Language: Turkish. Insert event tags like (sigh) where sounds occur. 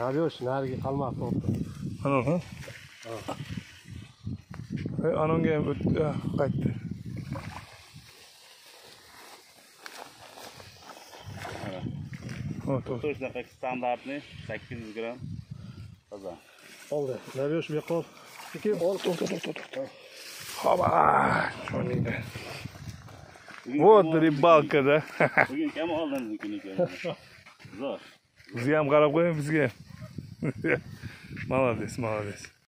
Nabiyosh, nariga qolmabdi. to'xta. Ana ha? Hey, anonga ham o'tdi, ah, qaytdi. O, to'xta. To'shnaqa standartni 800 gramm toza. Oldi. Nabiyosh bu yoqqa ol. Ikki ol. To'xta, to'xta, to'xta. Hoba, shuningda. Bugun Вот kam рыбалка, да? oldin- Bugun kam oldinnikini (laughs) Zo'r. бізге қарап қояйын бізге молодец молодец